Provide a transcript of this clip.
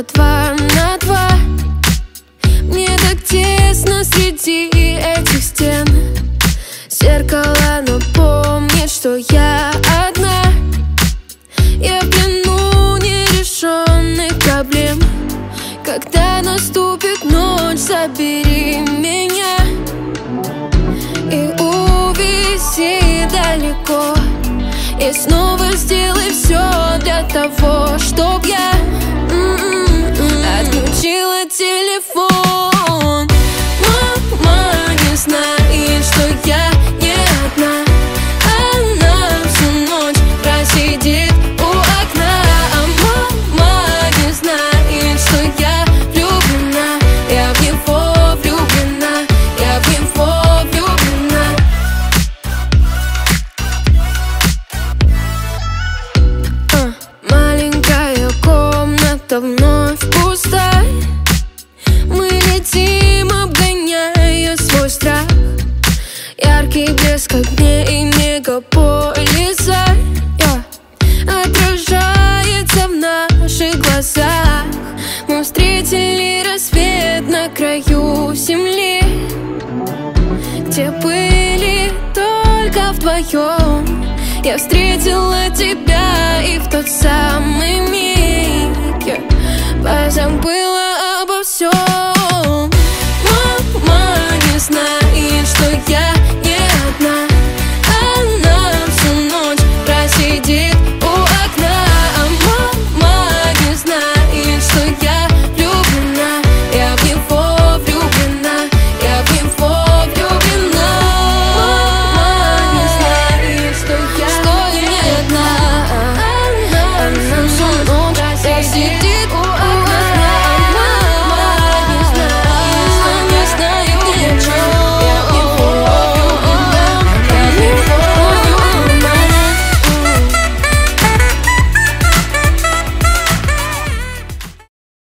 комната два на два Мне так тесно среди этих стен. Зеркало напомнит, что я одна. Я в плену нерешенных проблем. Когда наступит ночь, забери меня И увези далеко. И снова сделай все для того, телефон. Мама не знает, что я не одна. Она всю ночь просидит у окна. А мама не знает, что я влюблена. Я в него влюблена Я в него влюблена. А, Маленькая комната вновь пуста Блеск огней и мегаполиса yeah. Отражается в наших глазах Мы встретили рассвет на краю земли Где были только вдвоем Я встретила тебя